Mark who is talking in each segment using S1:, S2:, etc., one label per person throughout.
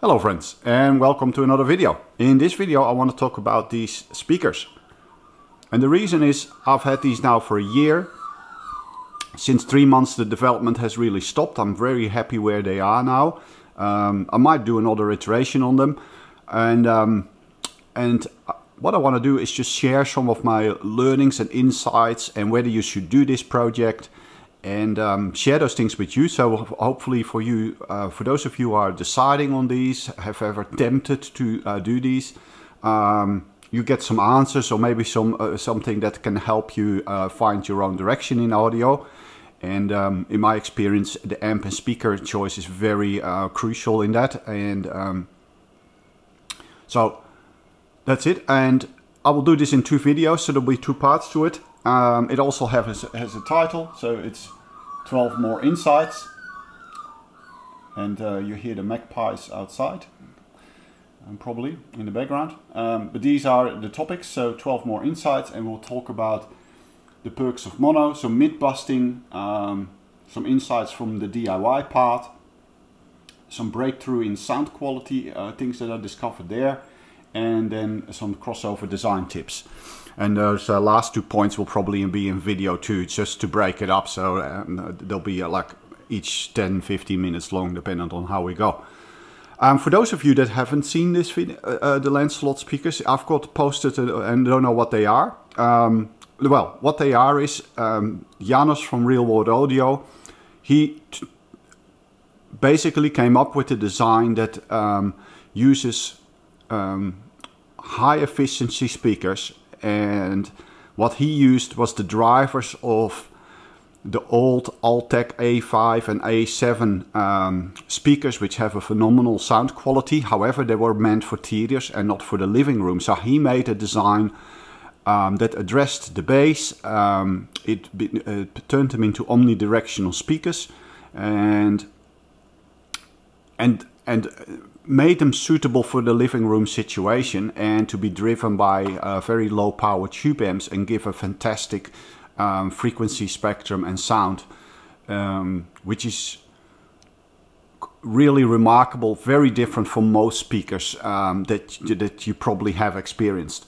S1: Hello friends and welcome to another video. In this video I want to talk about these speakers. And the reason is I've had these now for a year. Since three months the development has really stopped. I'm very happy where they are now. Um, I might do another iteration on them. And, um, and what I want to do is just share some of my learnings and insights and whether you should do this project and um, share those things with you. So hopefully for you, uh, for those of you who are deciding on these, have ever tempted to uh, do these, um, you get some answers or maybe some uh, something that can help you uh, find your own direction in audio. And um, in my experience, the amp and speaker choice is very uh, crucial in that. And um, so that's it. And I will do this in two videos, so there'll be two parts to it. Um, it also has, has a title, so it's 12 more insights. And uh, you hear the magpies outside, um, probably in the background. Um, but these are the topics, so 12 more insights, and we'll talk about the perks of mono, some myth busting, um, some insights from the DIY part, some breakthrough in sound quality, uh, things that I discovered there, and then some crossover design tips. And those uh, last two points will probably be in video two, just to break it up. So um, they'll be uh, like each 10, 15 minutes long, depending on how we go. Um, for those of you that haven't seen this video, uh, uh, the Lancelot speakers, I've got posted uh, and don't know what they are. Um, well, what they are is um, Janos from Real World Audio. He basically came up with a design that um, uses um, high efficiency speakers and what he used was the drivers of the old Altec A5 and A7 um, speakers which have a phenomenal sound quality. However they were meant for theaters and not for the living room. So he made a design um, that addressed the bass. Um, it, turned them into omnidirectional speakers and and and made them suitable for the living room situation and to be driven by uh, very low power tube amps and give a fantastic um, frequency spectrum and sound, um, which is really remarkable, very different from most speakers um, that, that you probably have experienced.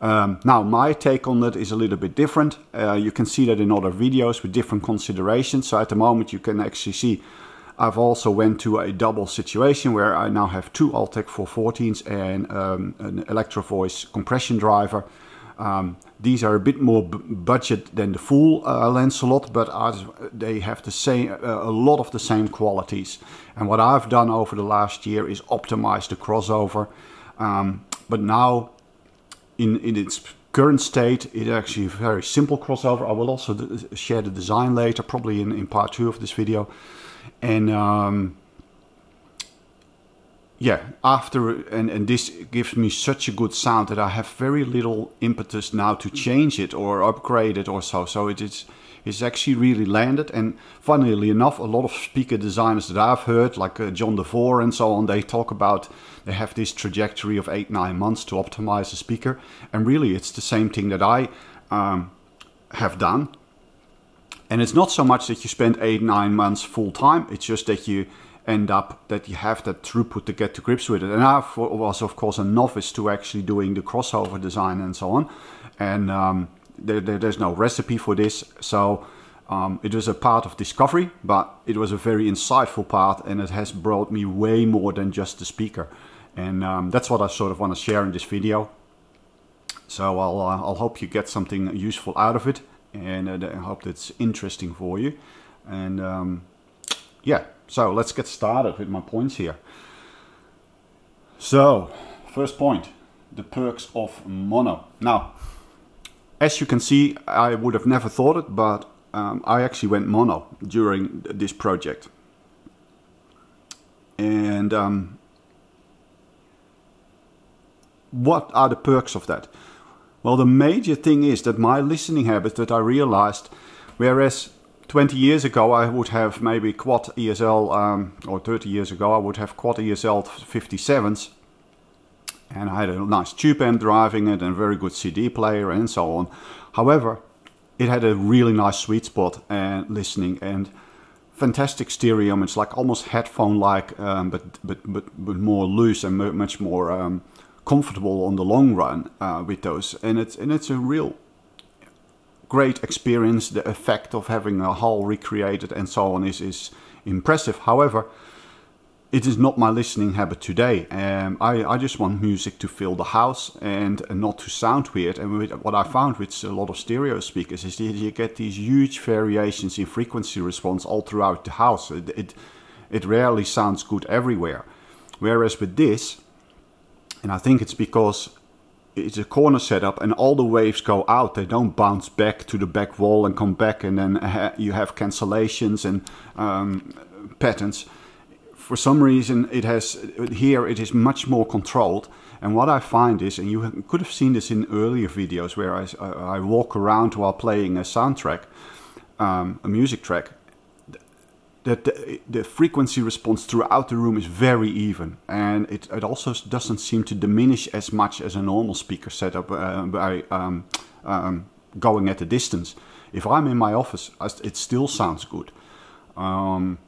S1: Um, now, my take on that is a little bit different. Uh, you can see that in other videos with different considerations. So at the moment you can actually see I've also went to a double situation where I now have two Altec 414s and um, an Electro Voice compression driver. Um, these are a bit more budget than the full uh, Lancelot, but they have the same, uh, a lot of the same qualities. And what I've done over the last year is optimize the crossover. Um, but now, in, in its current state, it's actually a very simple crossover. I will also share the design later, probably in, in part two of this video and um, yeah after and, and this gives me such a good sound that I have very little impetus now to change it or upgrade it or so. So it is it's actually really landed. And funnily enough a lot of speaker designers that I've heard like uh, John DeVore and so on they talk about they have this trajectory of eight nine months to optimize a speaker. And really it's the same thing that I um, have done and it's not so much that you spend eight, nine months full time. It's just that you end up that you have that throughput to get to grips with it. And I was, of course, a novice to actually doing the crossover design and so on. And um, there, there, there's no recipe for this. So um, it was a part of discovery, but it was a very insightful part and it has brought me way more than just the speaker. And um, that's what I sort of want to share in this video. So I'll, uh, I'll hope you get something useful out of it and uh, I hope that's interesting for you. And um, yeah, so let's get started with my points here. So, first point, the perks of mono. Now, as you can see, I would have never thought it, but um, I actually went mono during this project. And um, what are the perks of that? Well, the major thing is that my listening habits that I realized, whereas 20 years ago I would have maybe quad ESL, um, or 30 years ago I would have quad ESL 57s, and I had a nice tube amp driving it and a very good CD player and so on. However, it had a really nice sweet spot and listening and fantastic stereo. It's like almost headphone-like, um, but, but but but more loose and much more um, comfortable on the long run uh, with those. And it's and it's a real great experience. The effect of having a hall recreated and so on is is impressive. However, it is not my listening habit today. Um, I, I just want music to fill the house and, and not to sound weird. And with, what I found with a lot of stereo speakers is that you get these huge variations in frequency response all throughout the house. It, it, it rarely sounds good everywhere. Whereas with this, and I think it's because it's a corner setup and all the waves go out. They don't bounce back to the back wall and come back and then ha you have cancellations and um, patterns. For some reason it has here it is much more controlled. And what I find is and you could have seen this in earlier videos where I, I walk around while playing a soundtrack um, a music track that the, the, frequency response throughout the room is very even and it, it also doesn't seem to diminish as much as a normal speaker setup uh, by um, um, going at a distance. If I'm in my office it still sounds good. Um,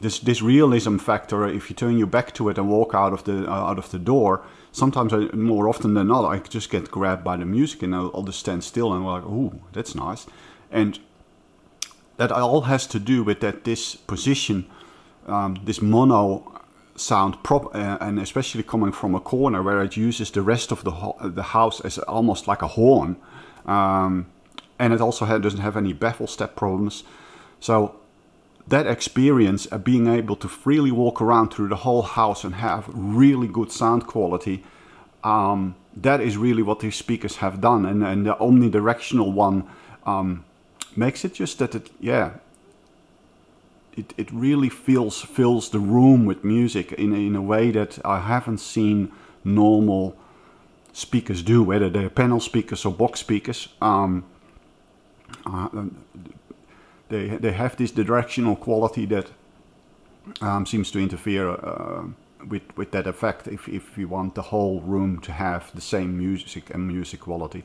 S1: this this realism factor, if you turn your back to it and walk out of the uh, out of the door, sometimes I, more often than not, I just get grabbed by the music and I'll, I'll just stand still and I'm like, "Ooh, that's nice," and that all has to do with that this position, um, this mono sound prop, uh, and especially coming from a corner where it uses the rest of the ho the house as almost like a horn, um, and it also doesn't have any baffle step problems. So that experience of being able to freely walk around through the whole house and have really good sound quality, um, that is really what these speakers have done. And, and the omnidirectional one um, makes it just that it, yeah, it, it really fills, fills the room with music in, in a way that I haven't seen normal speakers do, whether they're panel speakers or box speakers. Um, uh, they they have this directional quality that um, seems to interfere uh, with with that effect. If if we want the whole room to have the same music and music quality.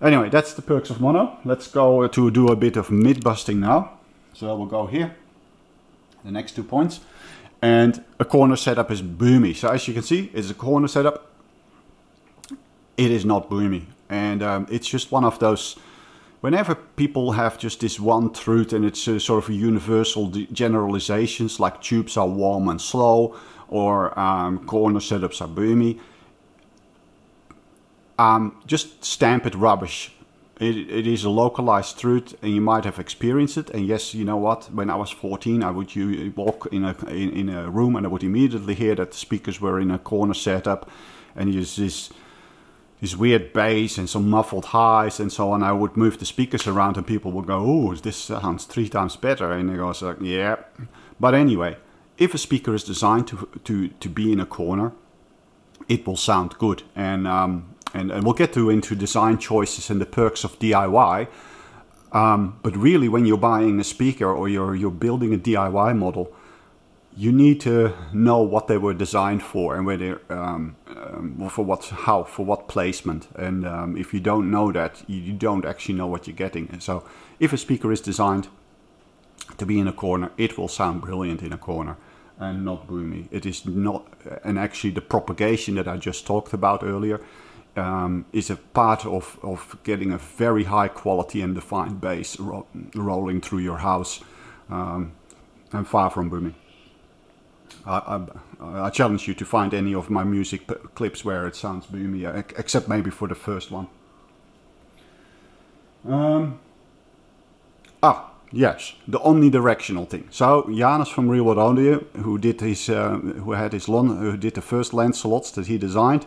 S1: Anyway, that's the perks of mono. Let's go to do a bit of myth busting now. So we'll go here, the next two points. And a corner setup is boomy. So as you can see, it's a corner setup. It is not boomy. And um, it's just one of those whenever people have just this one truth and it's sort of a universal generalizations like tubes are warm and slow or um, corner setups are boomy, um, just stamp it rubbish. It, it is a localized truth and you might have experienced it. And yes, you know what, when I was 14, I would walk in a, in, in a room and I would immediately hear that the speakers were in a corner setup and you this this weird bass and some muffled highs and so on. I would move the speakers around and people would go, oh, this sounds three times better. And I goes like, yeah. But anyway, if a speaker is designed to, to, to be in a corner, it will sound good. And, um, and, and we'll get to into design choices and the perks of DIY. Um, but really, when you're buying a speaker or you're, you're building a DIY model, you need to know what they were designed for and whether um, um, for what how for what placement. And um, if you don't know that you don't actually know what you're getting. And so if a speaker is designed to be in a corner it will sound brilliant in a corner. And not boomy it is not and actually the propagation that I just talked about earlier um, is a part of, of getting a very high quality and defined bass ro rolling through your house um, and far from booming. I, I, I, challenge you to find any of my music clips where it sounds boomy, uh, except maybe for the first one. Um, ah, yes, the omnidirectional thing. So Janos from Real World Audio, who did his, uh, who had his, who did the first Lancelots that he designed.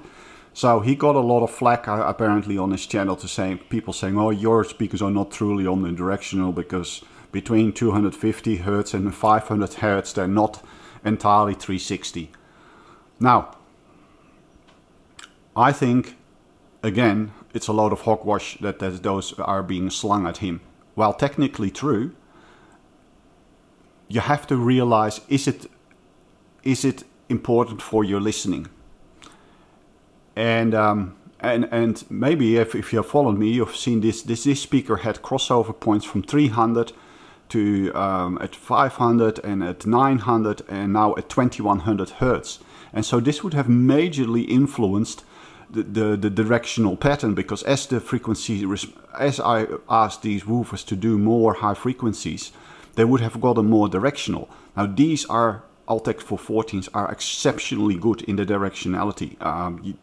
S1: So he got a lot of flack uh, apparently on his channel to say people saying, "Oh, your speakers are not truly omnidirectional because between 250 hertz and 500 hertz, they're not." entirely 360. Now, I think, again, it's a load of hogwash that, that those are being slung at him. While technically true, you have to realize, is it, is it important for your listening? And, um, and, and maybe if, if you've followed me, you've seen this, this, this speaker had crossover points from 300 to um, at 500 and at 900 and now at 2100 hertz. And so this would have majorly influenced the, the, the directional pattern because as the frequency, as I asked these woofers to do more high frequencies, they would have gotten more directional. Now these are Altec 414s are exceptionally good in the directionality. Um, it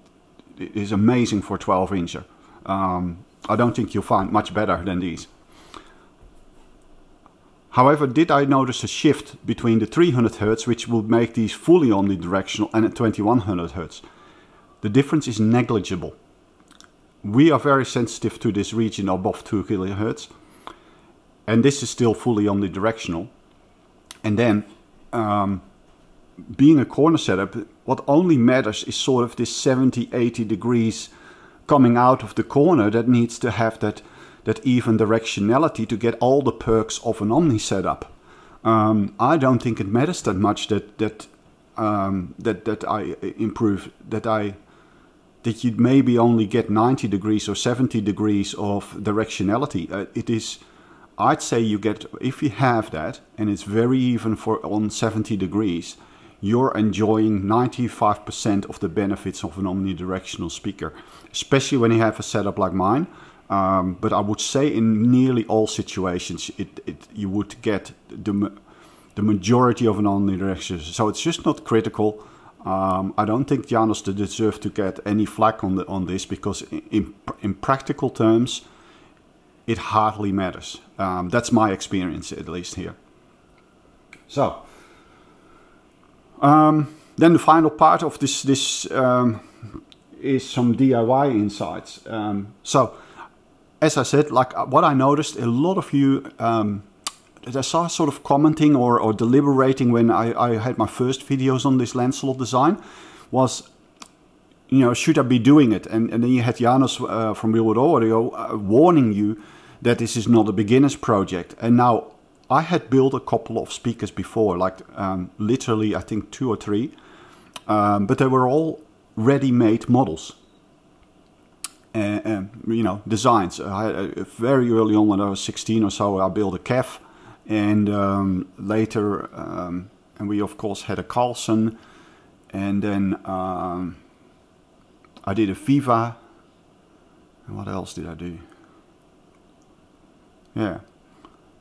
S1: is amazing for 12 incher. Um, I don't think you'll find much better than these. However, did I notice a shift between the 300 Hz, which would make these fully omnidirectional, and at 2100 Hz? The difference is negligible. We are very sensitive to this region above 2 kHz, and this is still fully omnidirectional. And then, um, being a corner setup, what only matters is sort of this 70, 80 degrees coming out of the corner that needs to have that that even directionality to get all the perks of an Omni setup. Um, I don't think it matters that much that that um, that that I improve that I that you maybe only get 90 degrees or 70 degrees of directionality. Uh, it is, I'd say you get if you have that and it's very even for on 70 degrees, you're enjoying 95% of the benefits of an omnidirectional speaker, especially when you have a setup like mine. Um, but I would say in nearly all situations, it, it you would get the the majority of an omnidirectional. So it's just not critical. Um, I don't think Janos deserve to get any flack on the, on this because in in practical terms, it hardly matters. Um, that's my experience, at least here. So um, then the final part of this this um, is some DIY insights. Um, so as I said, like uh, what I noticed, a lot of you, um, I saw sort of commenting or, or deliberating when I, I, had my first videos on this Lancelot design was, you know, should I be doing it? And, and then you had Janos uh, from Real World Audio uh, warning you that this is not a beginner's project. And now I had built a couple of speakers before, like um, literally I think two or three, um, but they were all ready-made models and, and you know designs. I, uh, very early on when I was 16 or so, I built a KEF, and um, later, um, and we of course had a Carlson, and then um, I did a Viva. And what else did I do? Yeah,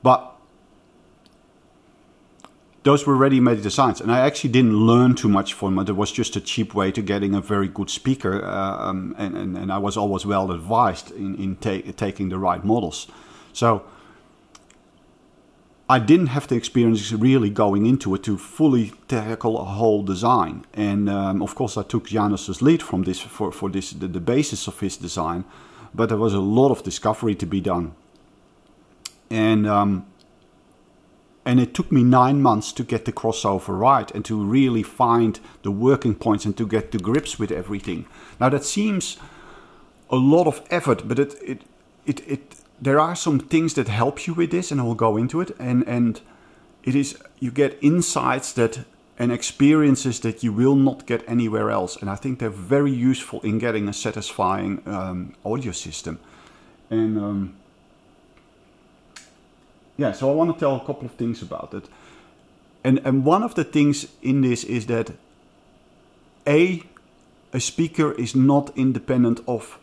S1: but those were ready-made designs and I actually didn't learn too much from it. It was just a cheap way to getting a very good speaker uh, um, and, and, and, I was always well advised in, in ta taking the right models. So I didn't have the experience really going into it to fully tackle a whole design. And um, of course I took Janos's lead from this for, for this the, the basis of his design, but there was a lot of discovery to be done. And um, and it took me nine months to get the crossover right and to really find the working points and to get to grips with everything. Now that seems a lot of effort, but it, it, it, it there are some things that help you with this and I will go into it. And, and it is, you get insights that and experiences that you will not get anywhere else. And I think they're very useful in getting a satisfying um, audio system. And um, yeah, so I want to tell a couple of things about it. And, and one of the things in this is that A, a speaker is not independent of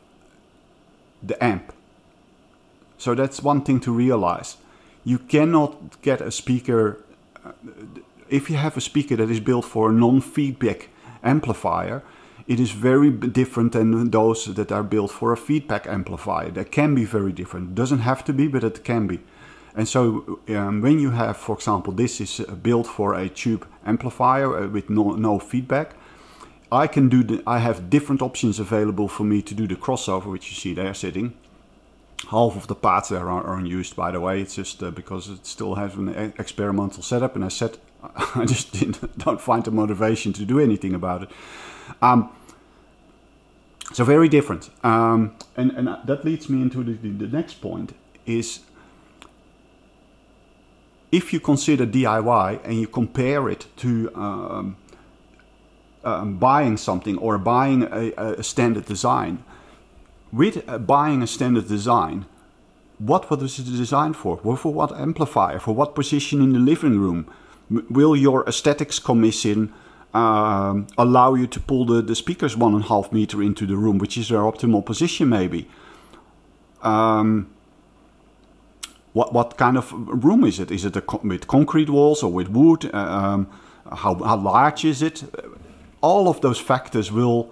S1: the amp. So that's one thing to realize. You cannot get a speaker, uh, if you have a speaker that is built for a non-feedback amplifier, it is very different than those that are built for a feedback amplifier. They can be very different. It doesn't have to be, but it can be. And so um, when you have, for example, this is uh, built for a tube amplifier uh, with no, no feedback, I can do the, I have different options available for me to do the crossover, which you see there sitting. Half of the parts there are, are unused, by the way. It's just uh, because it still has an experimental setup, and I said I just don't find the motivation to do anything about it. Um, so very different, um, and and that leads me into the, the next point is if you consider DIY and you compare it to um, um, buying something or buying a, a standard design, with uh, buying a standard design, what was it designed for? For what amplifier? For what position in the living room? Will your aesthetics commission um, allow you to pull the, the speakers one and a half meter into the room, which is their optimal position maybe? Um, what, what kind of room is it? Is it with concrete walls or with wood? Uh, um, how, how large is it? All of those factors will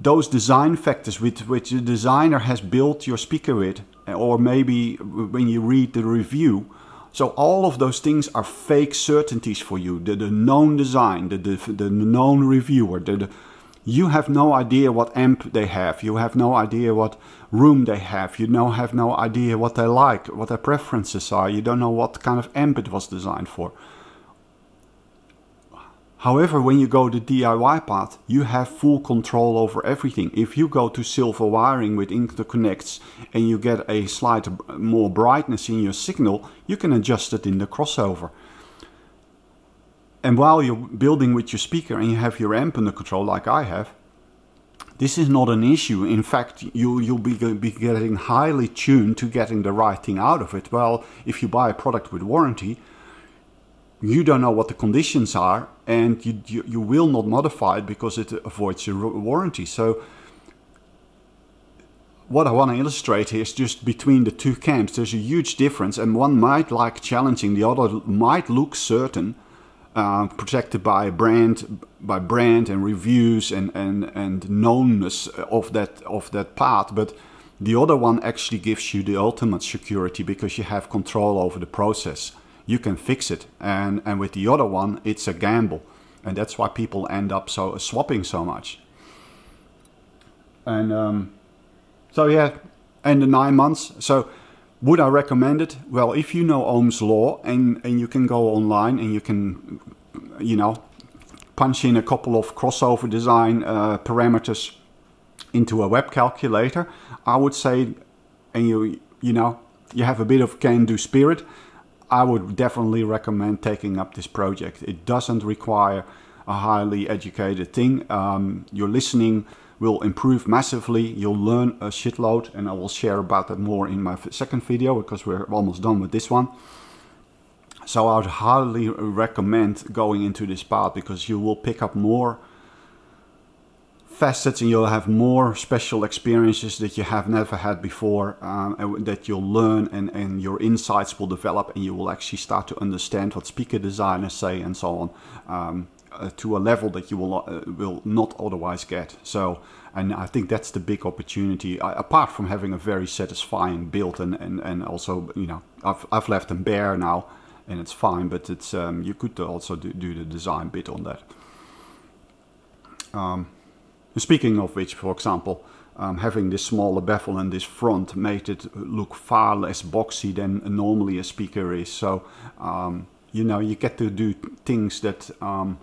S1: those design factors with which the designer has built your speaker with, or maybe when you read the review. So all of those things are fake certainties for you. The, the known design, the, the, the known reviewer, the, the, you have no idea what amp they have. You have no idea what room they have. You know, have no idea what they like, what their preferences are. You don't know what kind of amp it was designed for. However, when you go the DIY path, you have full control over everything. If you go to silver wiring with interconnects and you get a slight more brightness in your signal, you can adjust it in the crossover. And while you're building with your speaker and you have your amp under control like I have, this is not an issue. In fact, you, you'll be, be getting highly tuned to getting the right thing out of it. Well, if you buy a product with warranty, you don't know what the conditions are and you, you, you will not modify it because it avoids your warranty. So what I want to illustrate here is just between the two camps, there's a huge difference and one might like challenging, the other might look certain, uh, protected by brand, by brand and reviews and, and, and knownness of that, of that path. But the other one actually gives you the ultimate security because you have control over the process you can fix it. And, and with the other one, it's a gamble. And that's why people end up so swapping so much. And um, so yeah, and the nine months. So would I recommend it? Well, if you know Ohm's law and, and you can go online and you can, you know, punch in a couple of crossover design uh, parameters into a web calculator, I would say, and you, you know, you have a bit of can-do spirit, I would definitely recommend taking up this project. It doesn't require a highly educated thing. Um, your listening will improve massively. You'll learn a shitload and I will share about that more in my second video because we're almost done with this one. So I would highly recommend going into this path because you will pick up more facets and you'll have more special experiences that you have never had before um, that you'll learn and, and your insights will develop and you will actually start to understand what speaker designers say and so on um, uh, to a level that you will, uh, will not otherwise get. So, and I think that's the big opportunity, uh, apart from having a very satisfying build and, and, and also, you know, I've, I've left them bare now and it's fine, but it's um, you could also do, do, the design bit on that. Um, Speaking of which, for example, um, having this smaller bevel and this front made it look far less boxy than normally a speaker is. So, um, you know, you get to do things that um,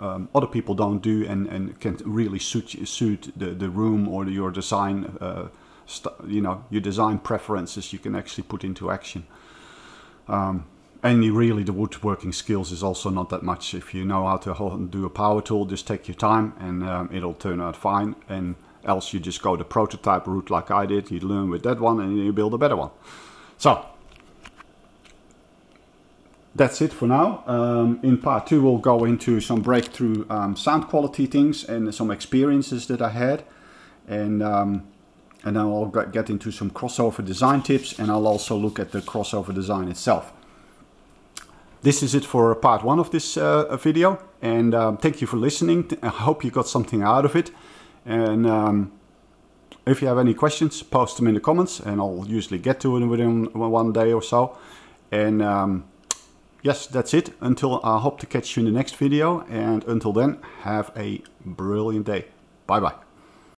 S1: um other people don't do and, and can really suit, suit the, the room or your design, uh, you know, your design preferences you can actually put into action. Um, and really the woodworking skills is also not that much. If you know how to do a power tool, just take your time and um, it'll turn out fine. And else you just go the prototype route like I did. You learn with that one and you build a better one. So that's it for now. Um, in part two, we'll go into some breakthrough um, sound quality things and some experiences that I had. And, um, and then I'll get into some crossover design tips and I'll also look at the crossover design itself. This is it for part one of this uh, video. And um, thank you for listening. I hope you got something out of it. And um, if you have any questions post them in the comments and I'll usually get to it within one day or so. And um, yes that's it. Until I hope to catch you in the next video and until then have a brilliant day. Bye bye